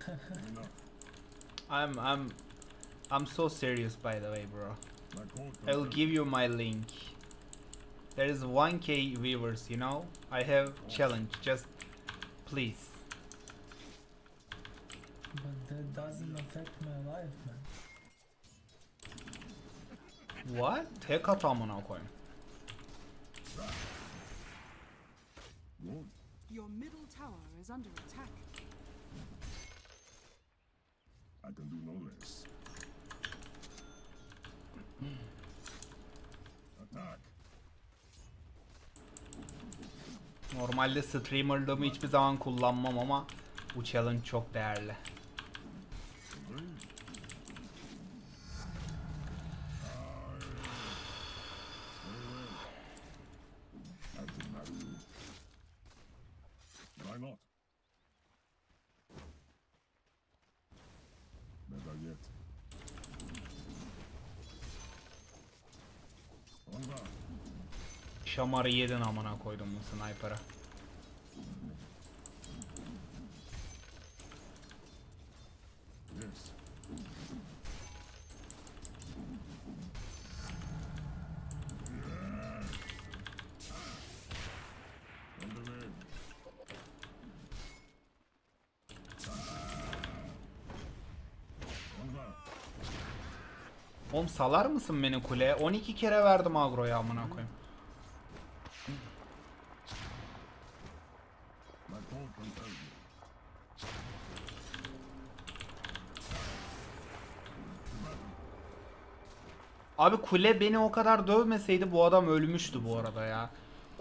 I'm I'm I'm so serious by the way, bro. I will give you my link. There is 1k viewers, you know? I have challenge, just please. But that doesn't affect my life, man. What? Tek at amına koyayım. Your middle tower is under attack. I can do no less. Attack. Normalde streamerlığımı hiçbir zaman kullanmam ama bu challenge çok değerli. Agreed. Very well. I can marry you. Why not? Better yet. Onward. Şamarı yedin amına koydum bu sniper'a. Oğlum salar mısın beni kuleye? 12 kere verdim agroya amına koyayım. Abi kule beni o kadar dövmeseydi bu adam ölmüştü bu arada ya.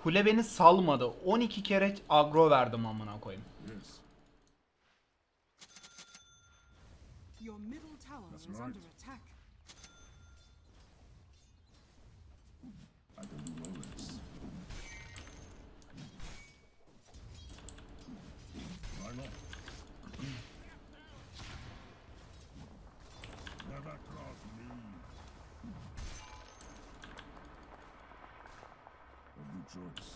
Kule beni salmadı. 12 kere agro verdim amına koyayım. Yes. Your middle tower That's is right. under attack. I can do no less. Why not? Never cross me. A good choice.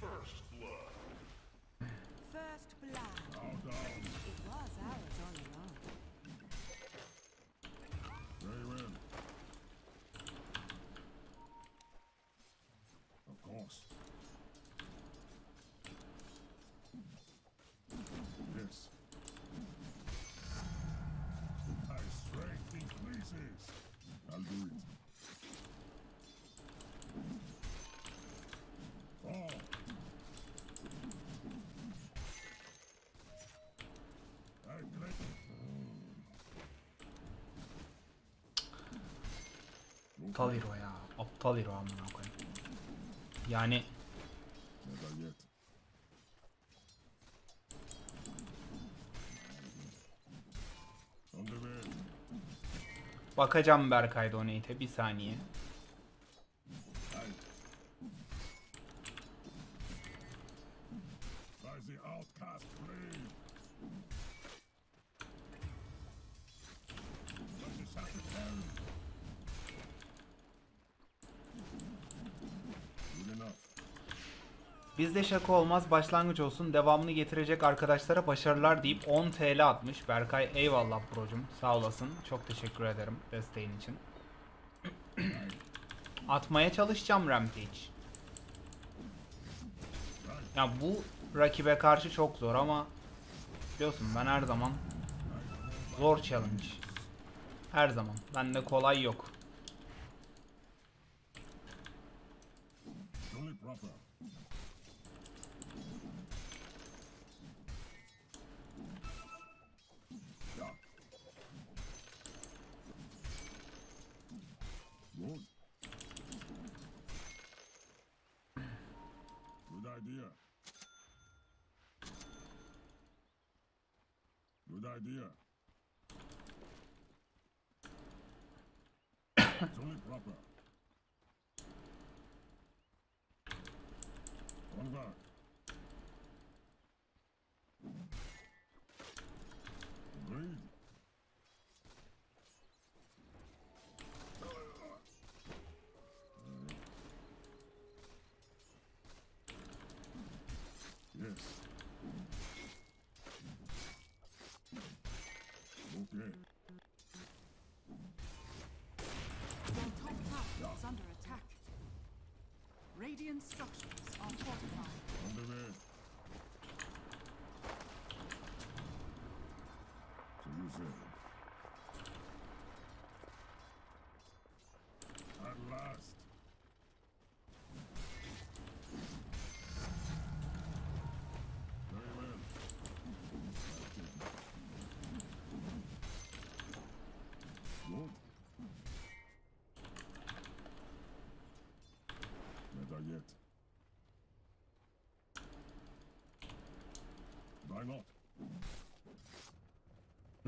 First blood. Bow down. It was ours all along. Very well. Of course. Yes. My strength increases. I'll do it. Fall. I claim. Aptal hero ya. Aptal hero amına koyayım. Yani bakacağım Berkay Donate'e bir saniye. By the outcast blade. But the sacrifice. Good enough. Bizde şaka olmaz başlangıç olsun devamını getirecek arkadaşlara başarılar deyip 10 TL atmış. Berkay eyvallah brocum sağ olasın. Çok teşekkür ederim desteğin için. Atmaya çalışacağım Rampage. Ya bu rakibe karşı çok zor ama biliyorsun ben her zaman zor challenge. Her zaman. Bende kolay yok. Mm.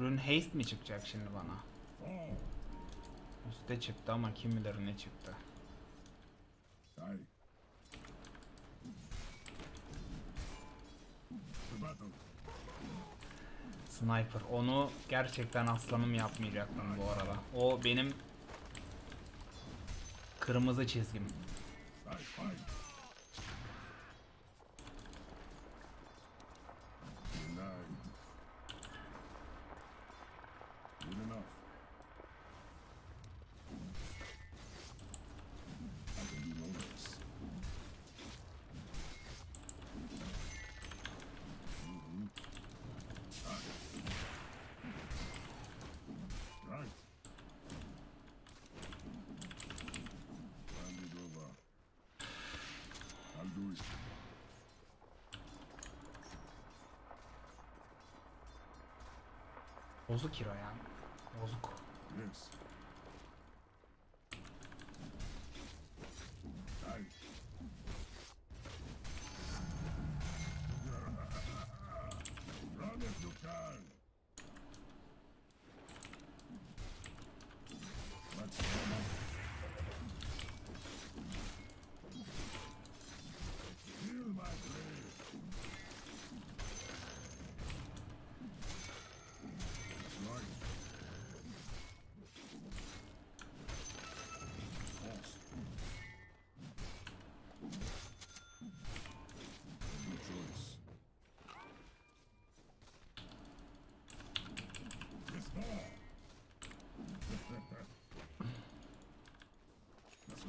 Rune haste mi çıkacak şimdi bana? Hmm. Üste çıktı ama kim bilir ne çıktı. Sniper. Onu gerçekten aslanım yapmayacaktım bu arada. O benim kırmızı çizgim. Bozuk hero ya. Bozuk.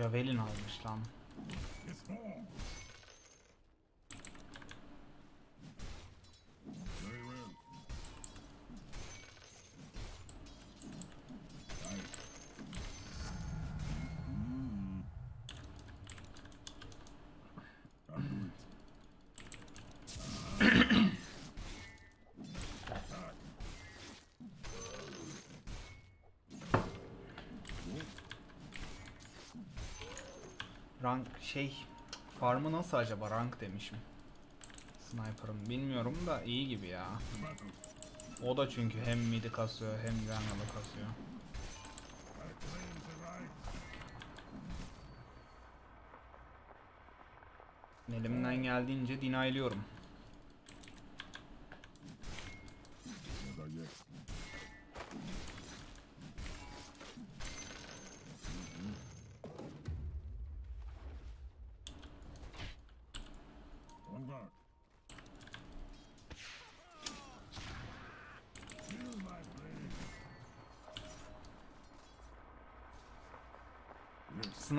Javelin geschlagen. şey farmı nasıl acaba rank demişim. Sniper'ım bilmiyorum da iyi gibi ya. O da çünkü hem midi kasıyor hem jungle'ı kasıyor. Elimden geldiğince dinaylıyorum.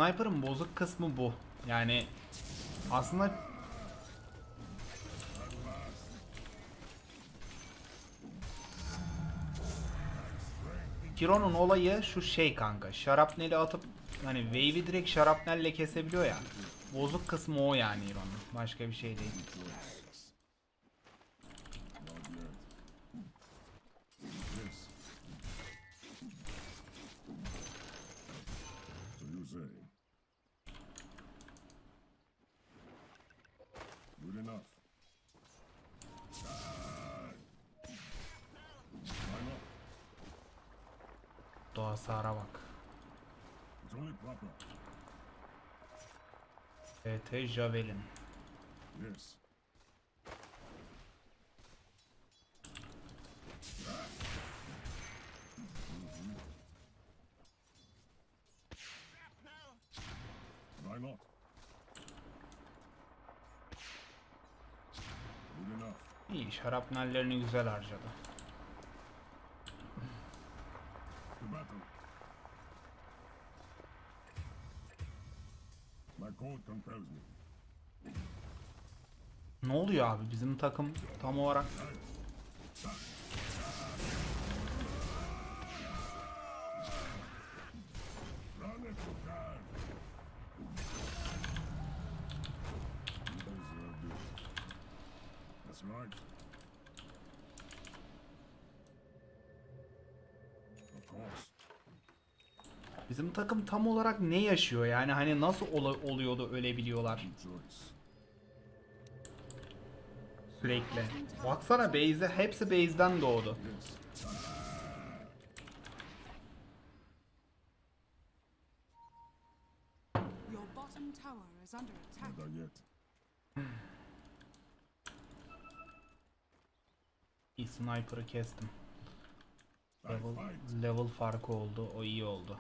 Sniper'ın bozuk kısmı bu. Yani aslında Kiron'un olayı şu şey kanka. Şarapneli atıp hani wave'i direkt şarapnelle kesebiliyor ya. Bozuk kısmı o yani Iron'un. Başka bir şey değil. Javelin. Yes. Why not? İyi şarapnellerini güzel harcadı. My code compels me. Ne oluyor abi bizim takım tam olarak bizim takım tam olarak ne yaşıyor yani hani nasıl ola- oluyor da ölebiliyorlar. Sürekli. Baksana base'de hepsi base'den doğdu. İyi sniper'ı kestim. Level, level farkı oldu o iyi oldu.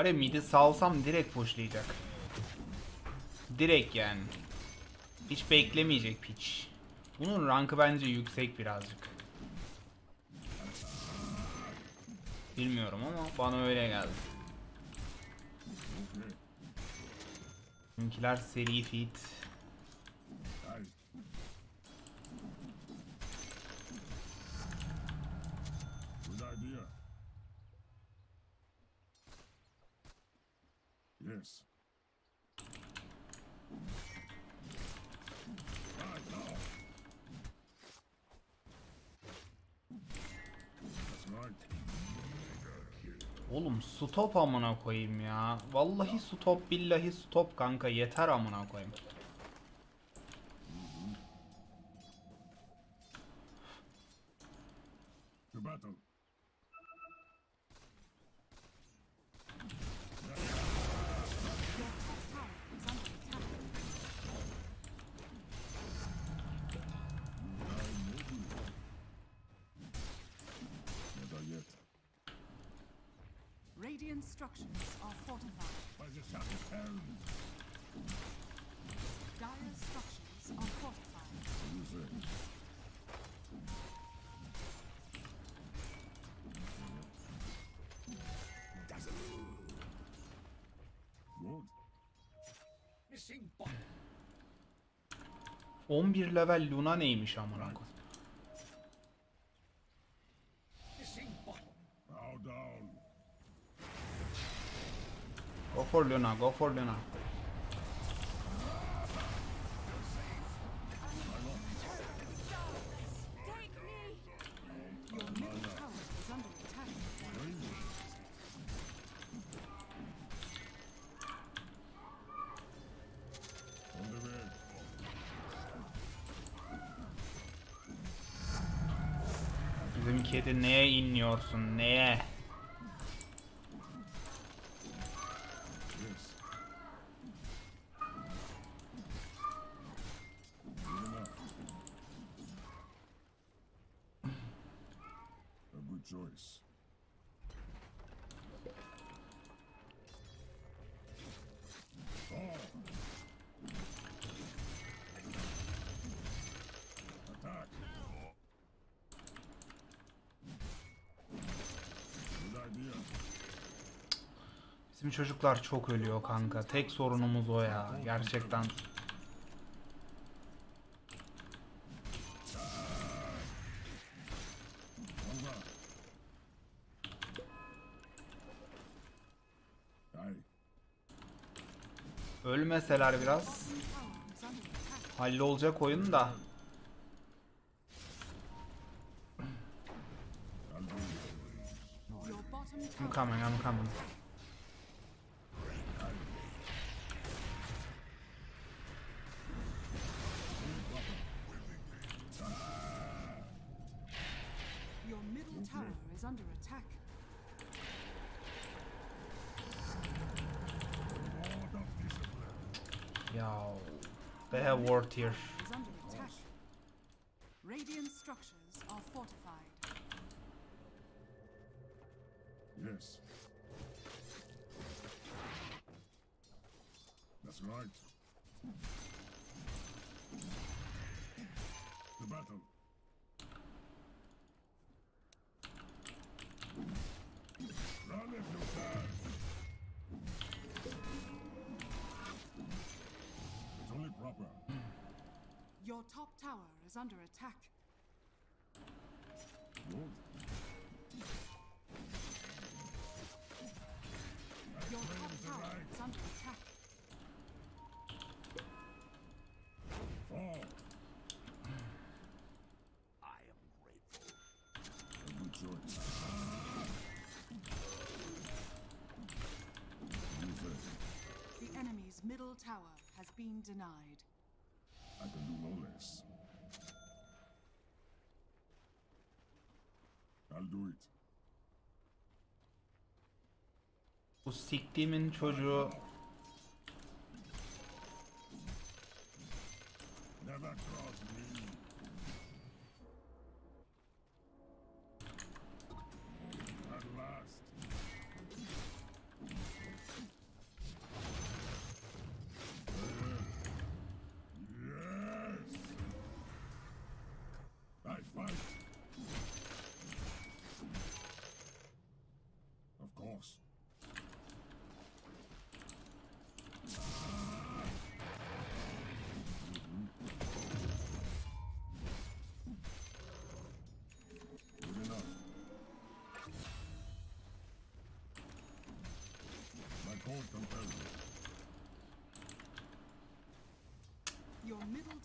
Var ya midi salsam direkt pushlayacak. Direkt yani. Hiç beklemeyecek piç. Bunun rankı bence yüksek birazcık. Bilmiyorum ama bana öyle geldi. Bizimkiler seri feed. Yes. Oğlum stop amına koyayım ya. Vallahi stop billahi stop kanka yeter amına koyayım. 11 level Luna neymiş amına koyayım. Go for Luna, go for Luna. Kedi neye inliyorsun neye? Çocuklar çok ölüyor kanka. Tek sorunumuz o ya. Gerçekten. Ölmeseler biraz hallolacak oyun da. I'm coming, I'm coming. Discipline. Ya they have ward here. Under attack. Radiant structures are fortified. Yes. That's right. The battle. Is under attack. Your top tower is under attack. I am grateful. The enemy's middle tower has been denied. I can do no Bu siktiğimin çocuğu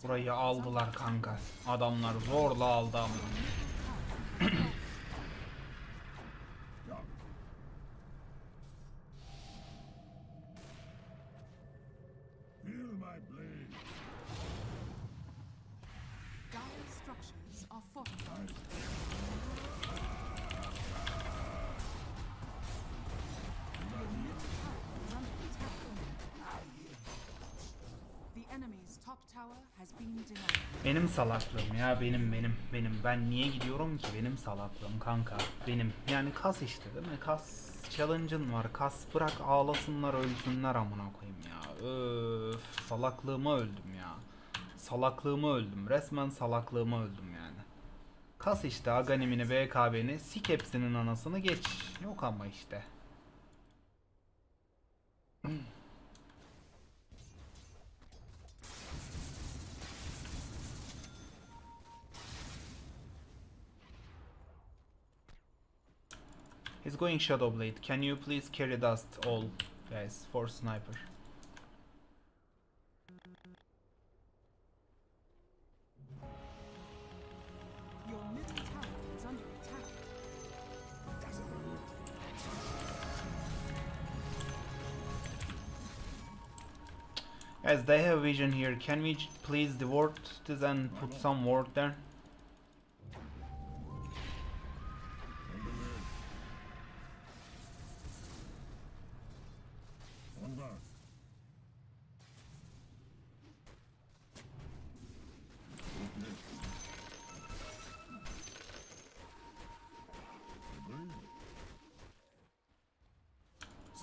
burayı aldılar kanka. Adamlar zorla aldı ama. Salaklığım ya benim benim benim. Ben niye gidiyorum ki benim salaklığım kanka. Benim yani kas işte değil mi? Kas challenge'ın var. Kas bırak ağlasınlar ölsünler amına koyayım ya. Öf salaklığıma öldüm ya. Salaklığıma öldüm. Resmen salaklığıma öldüm yani. Kas işte Aganim'ini BKB'ni sik hepsinin anasını geç. Yok ama işte. He's going Shadow Blade. Can you please carry dust all guys for sniper? Your middle tower is under attack. Guys, they have vision here. Can we please divert this and put some ward there?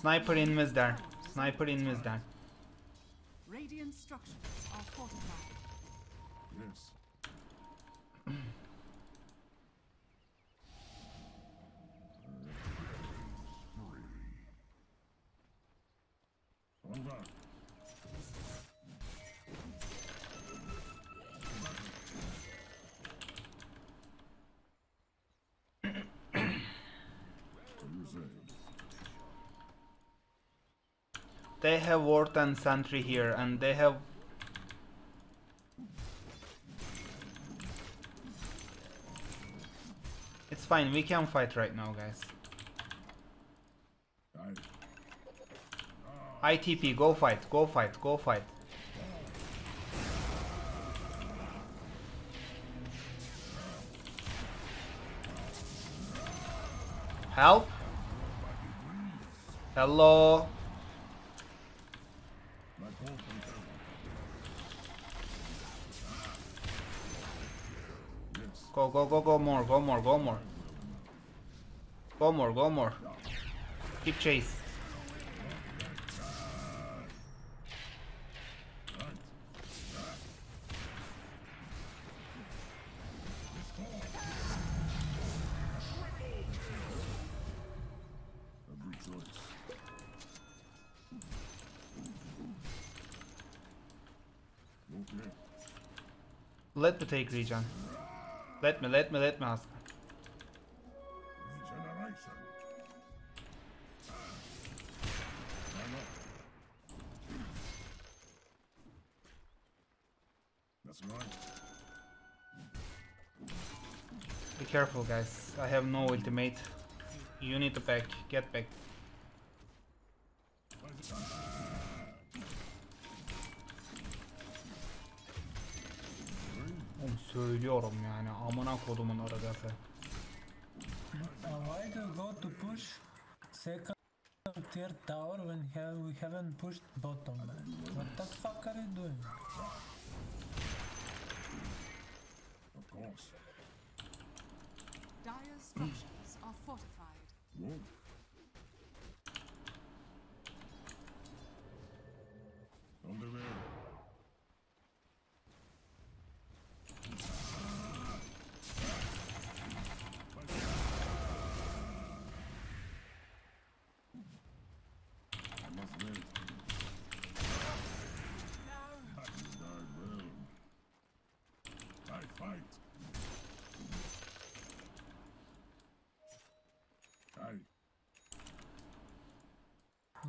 Sniper inmizler. Sniper inmizler. Have ward and sentry here and they have It's fine, we can fight right now, guys. ITP, go fight, go fight, go fight. Help? Hello? My call from heaven. Yes. Go, go, go, go more, go more, go more. Go more, go more. Keep chase. Let me take regen. Let me, let me, let me ask. Be careful, guys. I have no ultimate. You need to back. Get back. Söylüyorum yani amına kodumun aragası. Uh, why do you go to push second tier tower when have, we haven't pushed bottom, man? What the fuck are you doing? Of course. Dire structures are fortified.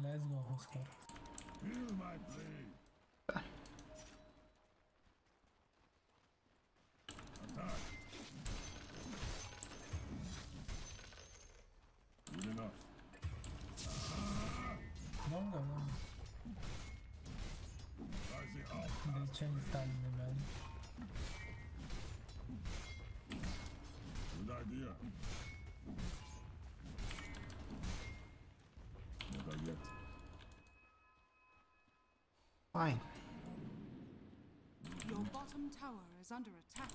let's go, let's go. Fine. Your bottom tower is under attack.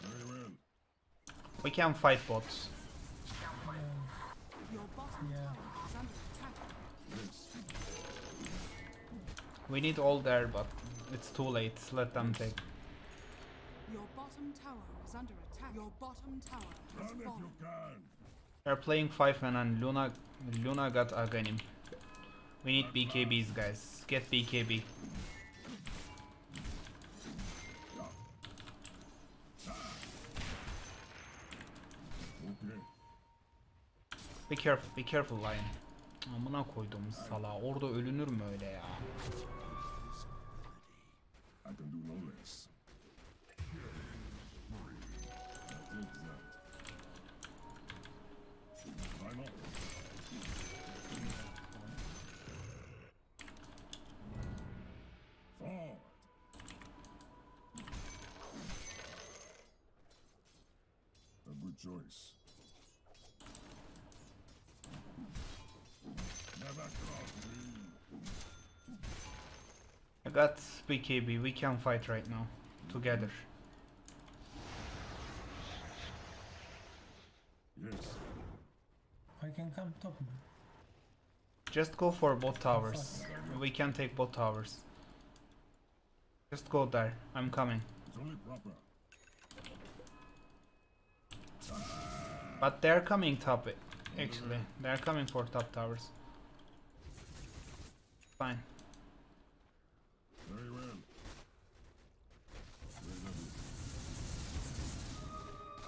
Very well. We can fight bots. Your bottom Yeah. tower is under attack. Yes. We need all there, but it's too late. Let them take. Your bottom tower is under attack. Your bottom tower has Run if you fallen. They're playing 5 man and Luna Luna got Aghanim. We need BKBs guys. Get BKB. Be careful, be careful Lion. Amına koydum sala. Orada ölünür mü öyle ya? I can do no less. choice. I got BKB, we can fight right now, together. Yes. I can come top man. Just go for both towers. We can take both towers. Just go there, I'm coming. It's only proper. But they're coming top. Actually, they're coming for top towers. Fine. Very well. Very.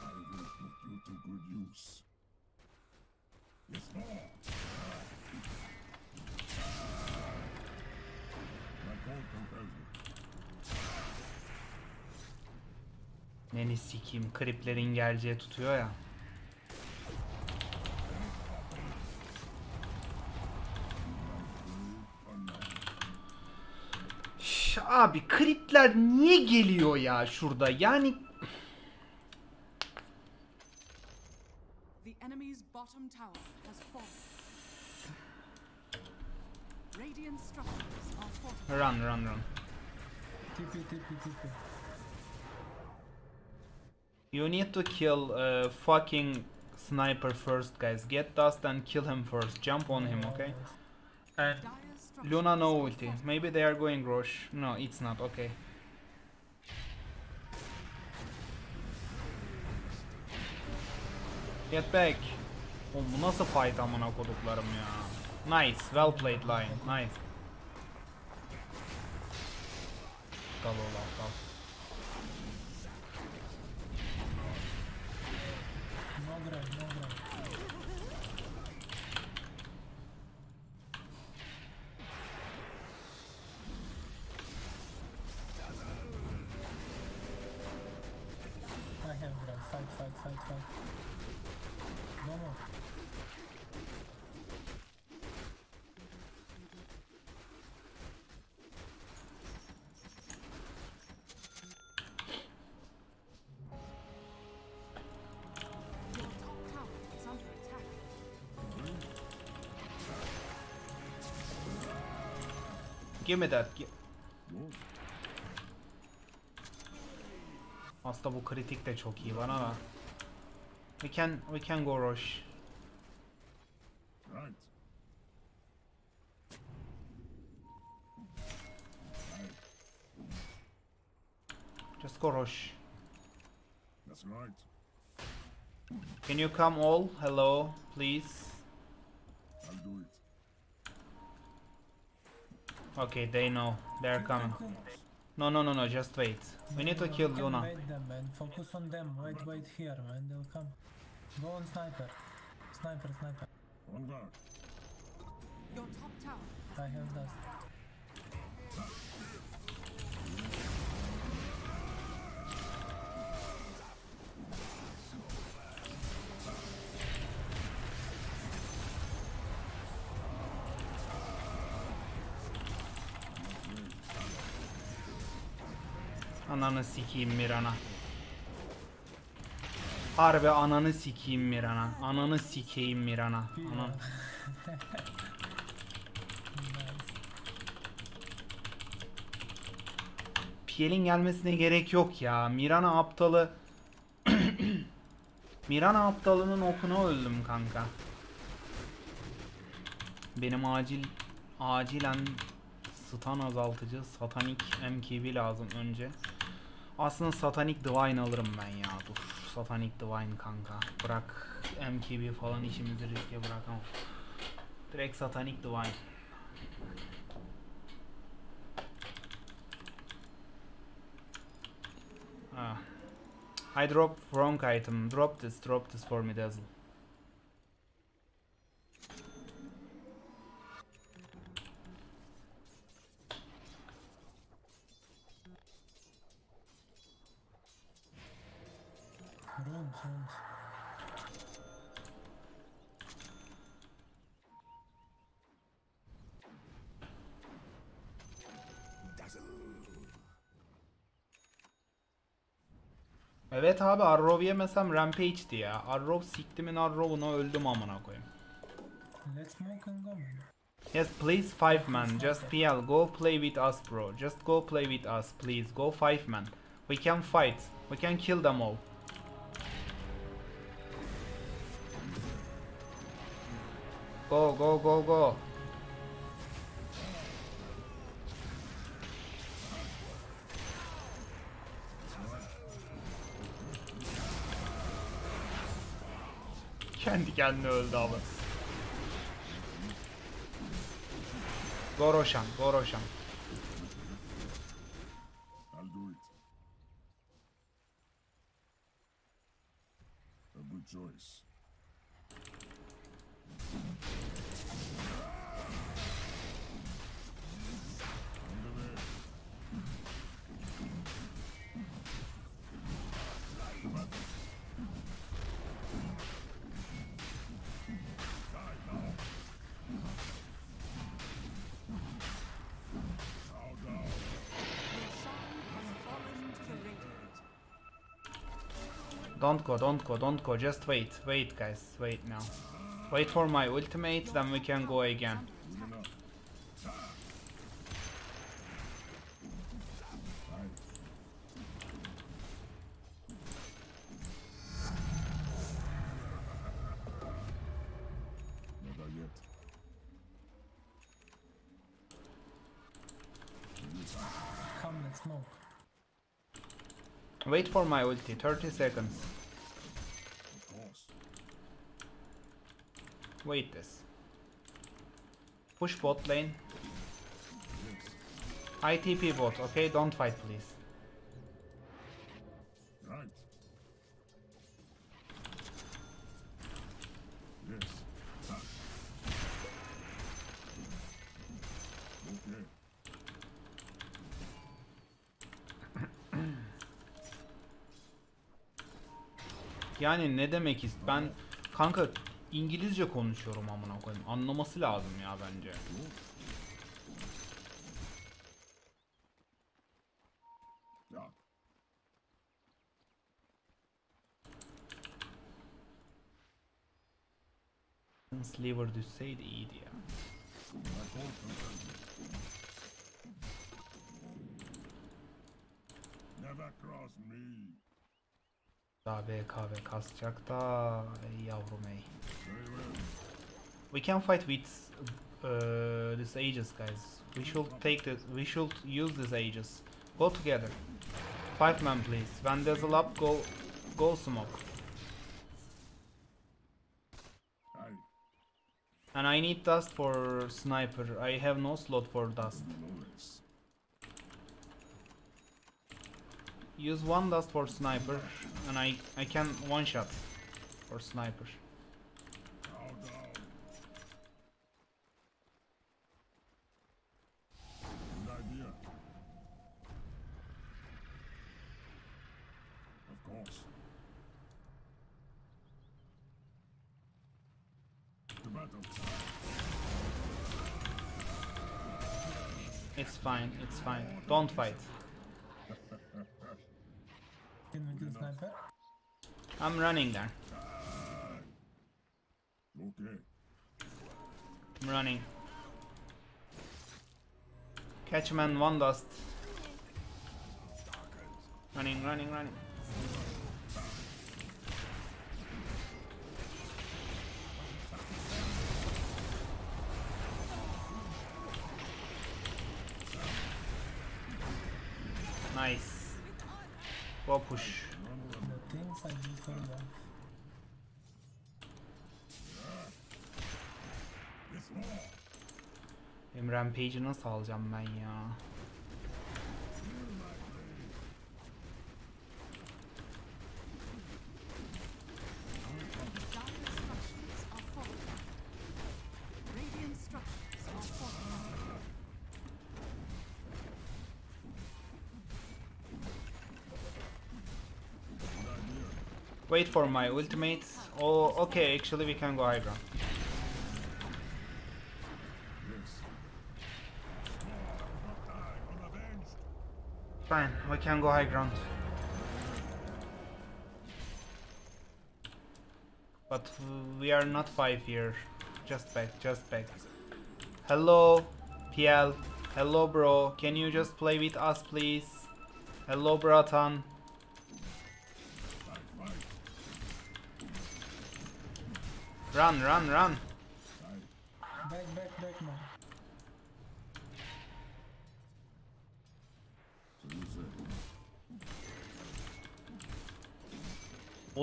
I will put you to good use. Yes, me. Neni sikiyim. Kriplerin geleceği tutuyor ya. Abi kripler niye geliyor ya şurada? Yani The enemy's bottom tower has fallen. Radiant structures are fortified. run run run. You need to kill uh, fucking sniper first, guys. Get dust and kill him first. Jump on him, okay? And Luna no ulti. Maybe they are going Rosh. No, it's not. Okay. Get back. Oğlum bu nasıl fight amına koduklarım ya. Nice. Well played line. Nice. Dal oğlum dal. Give me that. Aslında bu kritik de çok iyi bana da. We can we can go Rosh. Right. Just go Rosh. That's right. Can you come all? Hello, please. I'll do it. Okay, they know. They're coming. No, no, no, no. Just wait. We need to kill Luna. Wait them, man. Focus on them. Wait, wait here, man. They'll come. Go on sniper. Sniper, sniper. On guard. Your top tower I have dust. Ananı sikeyim Mirana. Harbi ananı sikeyim Mirana. Ananı sikeyim Mirana. Anan. Piel'in gelmesine gerek yok ya. Mirana aptalı. Mirana aptalının okuna öldüm kanka. Benim acil acilen stun azaltıcı satanik MKB lazım önce. Aslında satanik divine alırım ben ya. Dur. Satanik divine kanka. Bırak MKB falan işimizi riske bırakamam. Direkt satanik divine. Ah. I drop wrong item. Drop this, drop this for me, Dazzle. Evet abi Arrov yemesem Rampage'di ya. Arrov siktimin Arrov'una öldüm amına koyayım. Let's smoke and go, man. Yes, please, five man. Just PL, go play with us, bro. Just go play with us, please. Go five man. We can fight. We can kill them all. Go, go, go, go. Kendi kendine öldü ama. Goroshan, Goroshan. Don't go, don't go, don't go. Just wait, wait, guys, wait now. Wait for my ultimate, then we can go again. Good enough. Right. Never yet. Come, let's smoke. Wait for my ulti, 30 seconds. Wait this. Push bot lane. ITP bot, okay? Don't fight, please. Yani ne demek ist ben kanka İngilizce konuşuyorum amına koyayım. Anlaması lazım ya bence. Sliver düşseydi iyiydi ya. Never cross me. Da yavrum ey. We can fight with uh, this Aegis guys. We should take this. We should use this Aegis. Go together. Five man please. When dazzle up, go, go smoke. And I need dust for sniper. I have no slot for dust. Use one dust for sniper, and I I can one shot for sniper. It's fine. It's fine. Don't fight. Can we kill sniper? I'm running there. Okay. I'm running. Catch man one dust. Running, running, running. rampage'i nasıl alacağım ben ya? Wait for my ultimate. Oh, okay, actually we can go Hydra. Can go high ground. But we are not five here. Just back, just back. Hello, PL. Hello, bro. Can you just play with us, please? Hello, bratan. Run, run, run.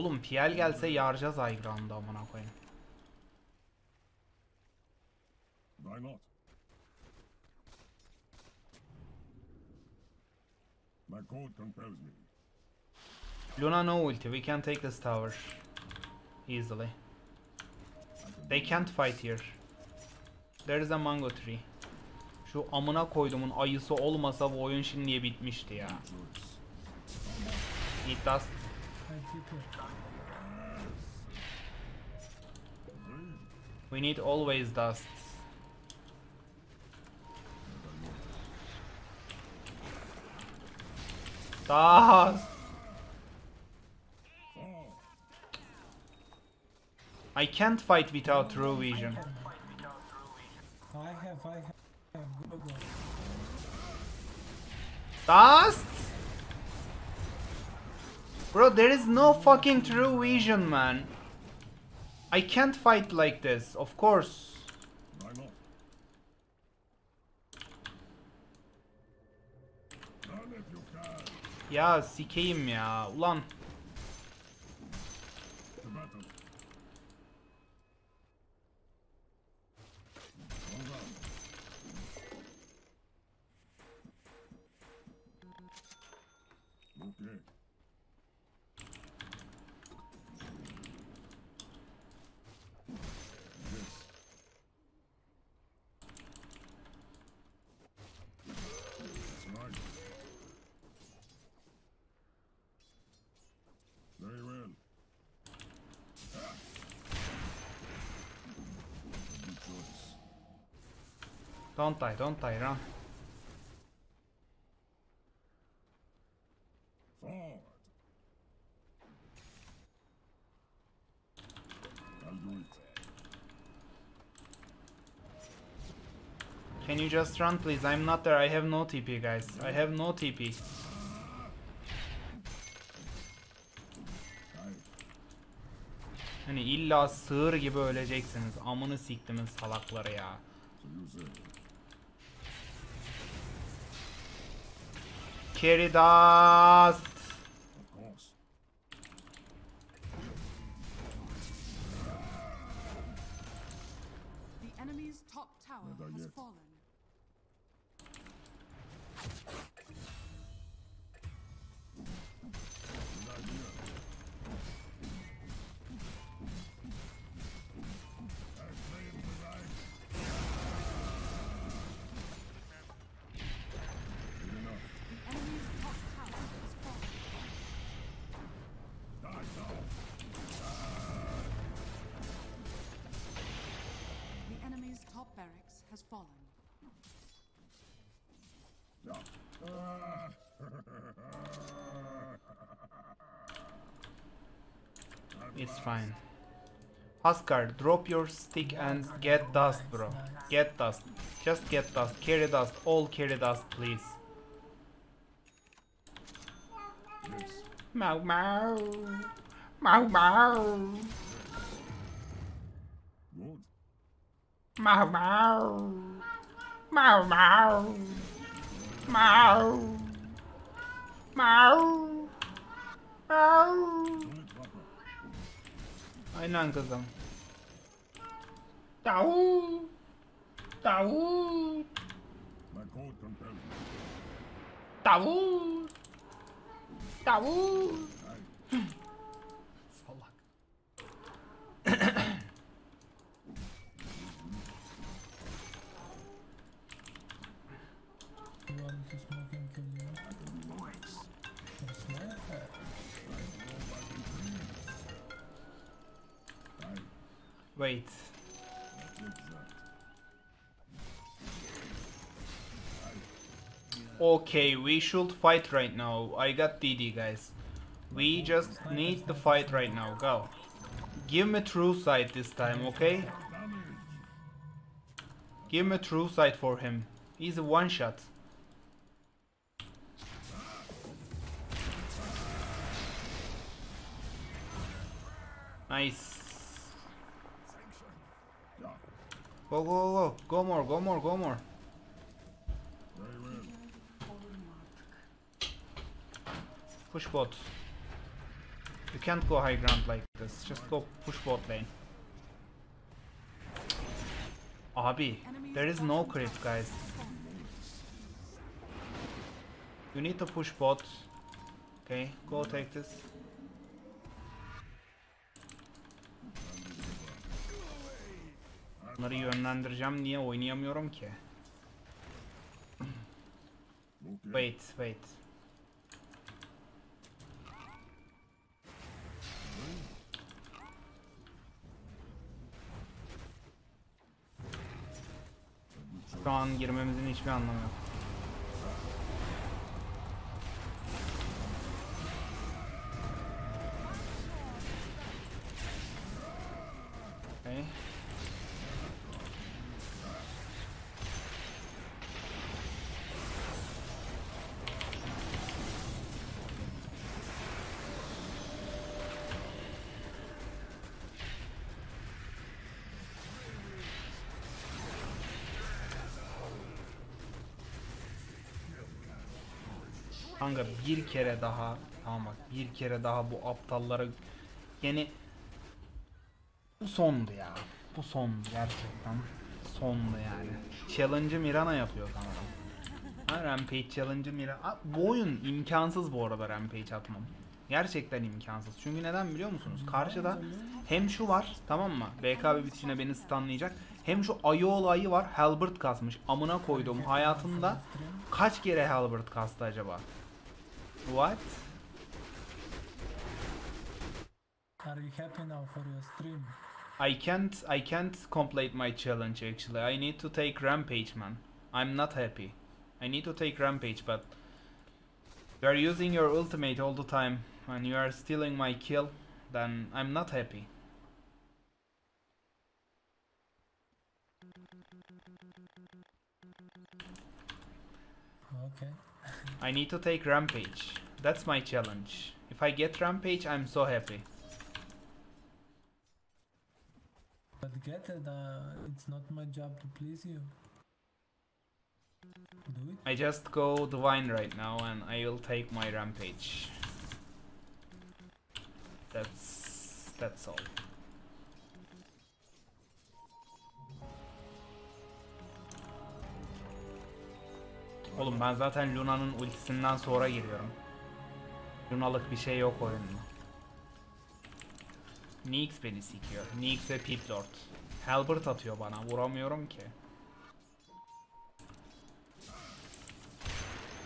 Oğlum PL gelse yaracağız Aygran'da amına koyayım. Why not? My code compels me. Luna no ulti. We can take this tower. Easily. They can't fight here. There is a mango tree. Şu amına koydumun ayısı olmasa bu oyun şimdiye bitmişti ya. Choice. Eat I. We need always dust. Dust. I can't fight without true vision. I have, I have. Go, go. Dust? Bro, there is no fucking true vision, man. I can't fight like this, of course. Ya sikeyim ya. Ulan. Okay. Don't die, don't die, run. Can you just run please? I'm not there. I have no TP guys. I have no TP. Hani illa sığır gibi öleceksiniz. Amını siktimin salakları ya. 蹴り出す It's fine. Huskar, drop your stick and get dust, bro. Get dust. Just get dust. Carry dust. All carry dust, please. Mau mau. Mau mau. Mau mau. Mau mau. Mau. Mau. Mau. Aynen kızım. Davut! Davut! Davut! Davut! Wait. Okay, we should fight right now. I got DD, guys. We just need to fight right now. Go. Give me true sight this time, okay? Give me true sight for him. He's a one shot. Go go go go more go more go more. Push bot. You can't go high ground like this. Just go push bot lane. Abi, there is no creep guys. You need to push bot. Okay, go take this. Bunları yönlendireceğim niye oynayamıyorum ki? Wait, wait. Şu an girmemizin hiçbir anlamı yok. Okay. Kanka bir kere daha tamam bak bir kere daha bu aptallara yani bu sondu ya. Bu sondu gerçekten. Sondu yani. Challenge'ı Mirana yapıyor sanırım. Ha, Rampage Challenge'ı Mirana. Bu oyun imkansız bu arada Rampage atmam. Gerçekten imkansız. Çünkü neden biliyor musunuz? Karşıda hem şu var tamam mı? BKB bitişine beni stunlayacak. Hem şu ayı olayı var. Halbert kasmış. Amına koyduğum hayatında kaç kere Halbert kastı acaba? What? Are you happy now for your stream? I can't I can't complete my challenge actually. I need to take rampage man. I'm not happy. I need to take rampage but you are using your ultimate all the time and you are stealing my kill then I'm not happy. Okay. I need to take rampage. That's my challenge. If I get rampage I'm so happy. But get it, uh, it's not my job to please you. Do it. I just go divine right now and I will take my rampage. That's that's all. Oğlum ben zaten Luna'nın ultisinden sonra giriyorum. Luna'lık bir şey yok oyunda. Nyx beni sikiyor. Nyx ve Piplord. Halbert atıyor bana. Vuramıyorum ki.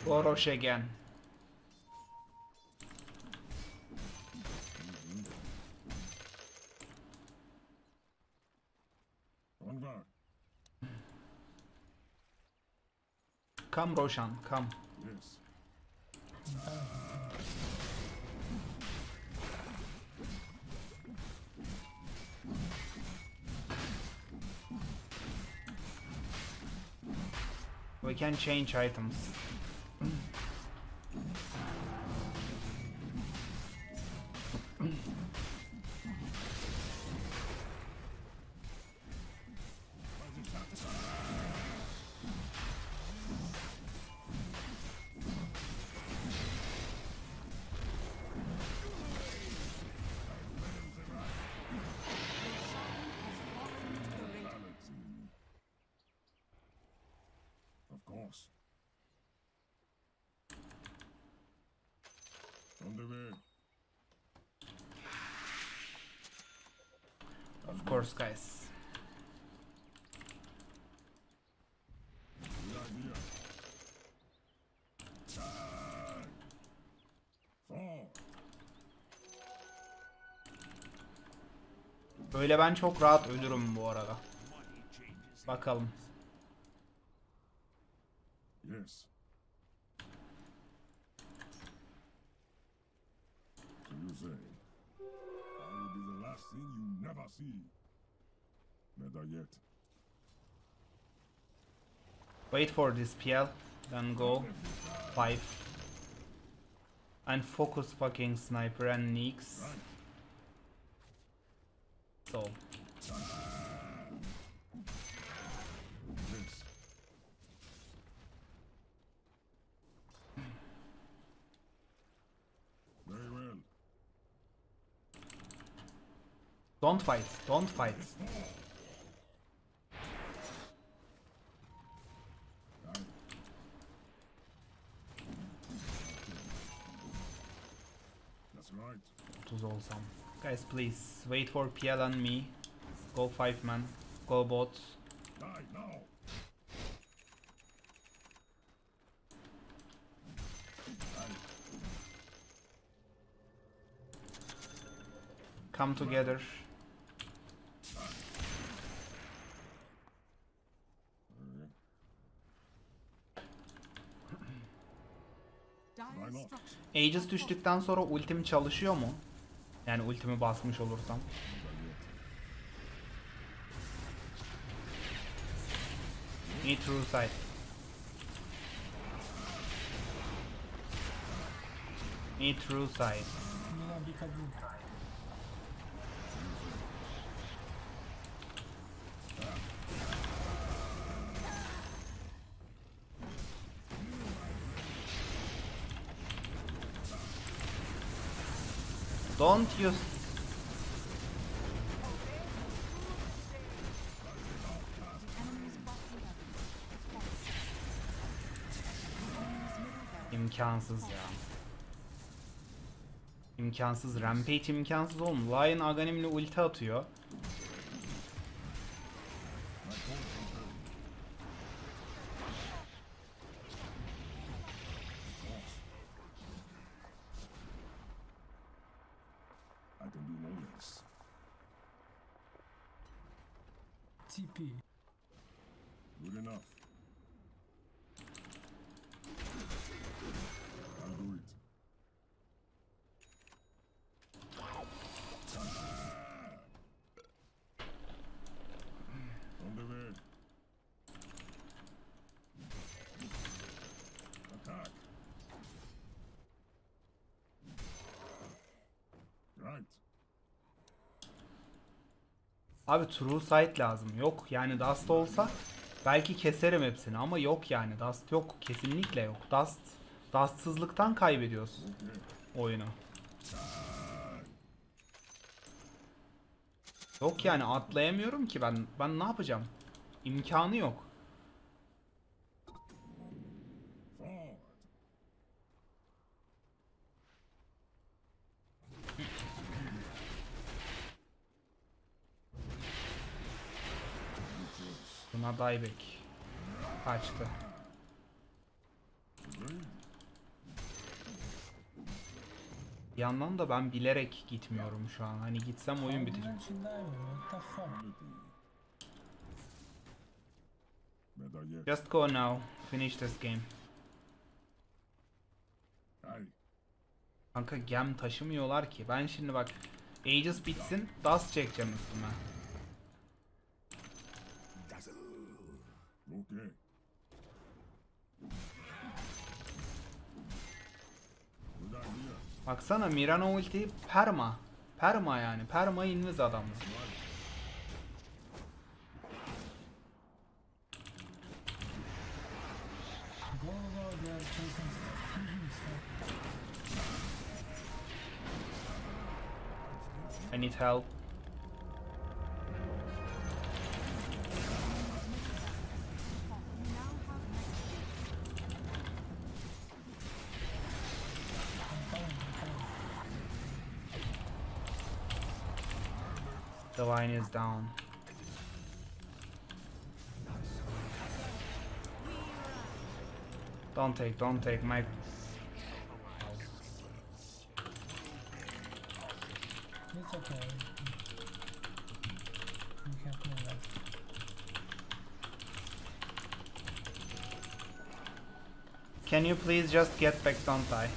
Goroş again. Come Roshan, come. Yes. We can change items. Course, guys. Böyle ben çok rahat ölürüm bu arada. Bakalım. Wait for this PL, then go. 5. And focus fucking sniper and Nix. So, don't fight, don't fight. Guys please, wait for PL and me. Go 5 man, go bot. Die now. Come together. Aegis düştükten sonra ultim çalışıyor mu? Yani ultimi basmış olursam. Me true side. Me true side. Don't use imkansız ya. İmkansız. Rampage imkansız oğlum. Lion Aghanim'le ulti atıyor. I can do no less. TP. Good enough. I'll do it. On the way. Attack. Right. Abi true sight lazım. Yok yani Dust olsa belki keserim hepsini ama yok yani. Dust yok. Kesinlikle yok. Dust Dustsızlıktan kaybediyoruz oyunu. Yok yani atlayamıyorum ki ben. Ben ne yapacağım? İmkanı yok. Dieback. Kaçtı. Bir yandan da ben bilerek gitmiyorum şu an. Hani gitsem oyun bitecek. Just go now. Finish this game. Kanka gem taşımıyorlar ki. Ben şimdi bak Aegis bitsin Dust çekeceğim üstüme. Okay. Baksana Mirana ulti perma. Perma yani. Perma inviz adamlar. I need help. The line is down. Don't take, don't take my It's okay. We have no life. Can you please just get back don't die?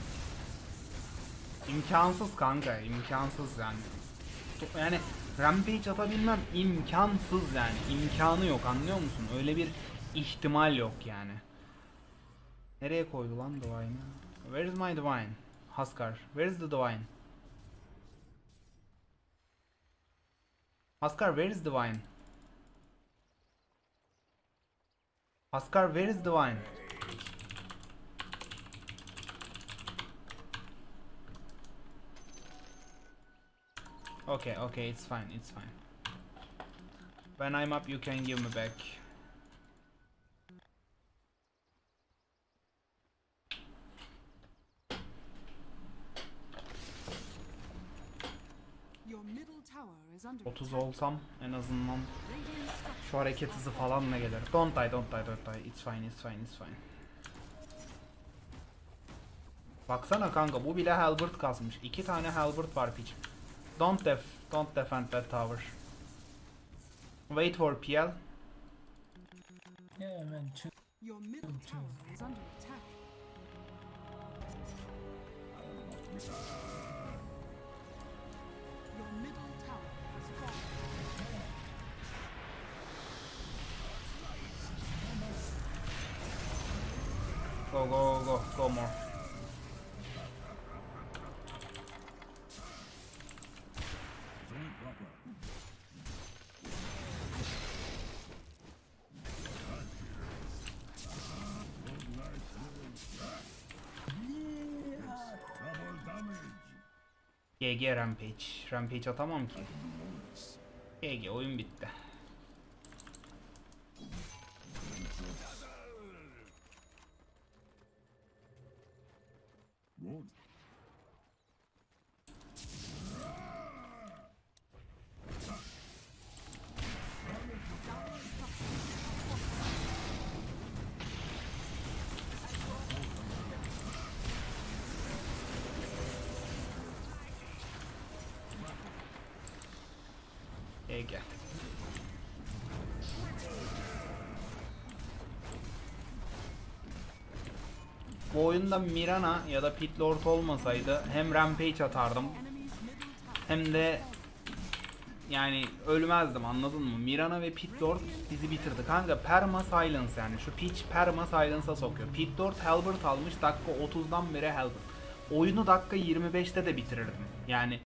İmkansız kanka, imkansız yani. Yani Rampage atabilmem imkansız yani. İmkanı yok anlıyor musun? Öyle bir ihtimal yok yani. Nereye koydu lan Divine'ı? Where is my Divine? Huskar. Where is the Divine? Huskar, where is Divine? Huskar, where is Divine? Okay, okay, it's fine, it's fine. When I'm up, you can give me back. Your middle tower is under 30 attack. olsam en azından şu hareket hızı falan ne gelir. Don't die, don't die, don't die. It's fine, it's fine, it's fine. Baksana kanka bu bile halberd kasmış. İki tane halberd var piç. Don't def, don't defend that tower. Wait for PL. Yeah, man. Chill. Your middle tower is under attack. Your middle tower has fallen. Go, go, go, go more. GG Rampage. Rampage atamam ki. GG oyun bitti. Oyunda Mirana ya da Pit Lord olmasaydı hem Rampage atardım hem de yani ölmezdim anladın mı? Mirana ve Pit Lord bizi bitirdi. Kanka Perma Silence yani şu pitch Perma Silence'a sokuyor. Pit Lord Halberd almış dakika 30'dan beri Halberd. Oyunu dakika 25'te de bitirirdim. Yani